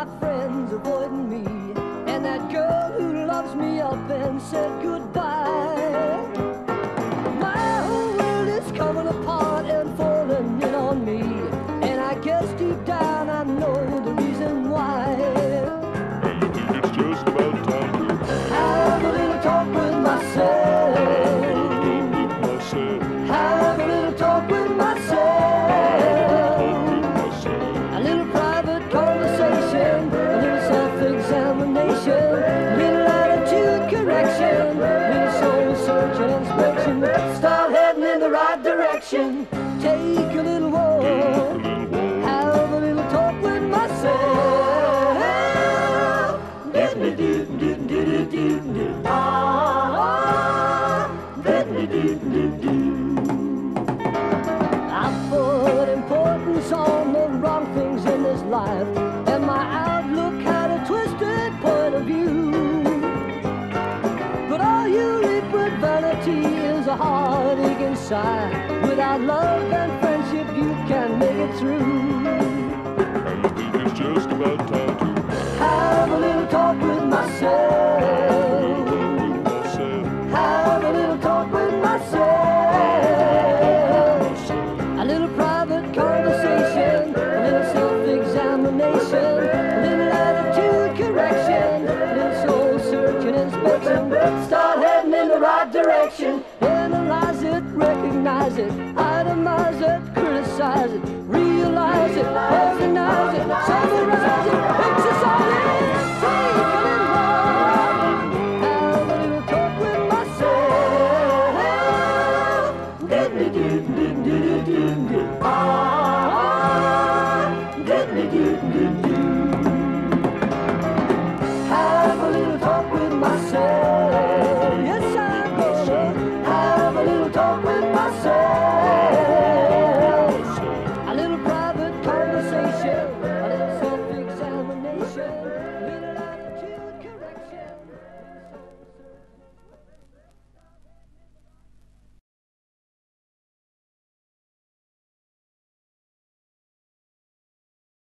my friends avoiding me and that girl who loves me up and said goodbye. My whole world is coming apart and falling in on me, and I guess deep down I know the reason why. I think it's just about time to have a little talk with myself. With myself. Direction. Take a little walk. Have a little talk with myself. Ah. I put importance on the wrong things in this life, and my outlook had a twisted point of view. But all you reap with vanity a heartache inside. Without love and friendship, you can't make it through. And I think it's just about time to Have a little talk with myself. Have a little talk with myself. A little private conversation, a little self-examination, a little attitude correction, a little soul search and inspection. Start heading in the right direction it, itemize it, criticize it, realize it, organize it, summarize it, exercise it, take a little while, have a little talk with myself. Ah, me, get me, get me, get me, ah, get me, get me, get me.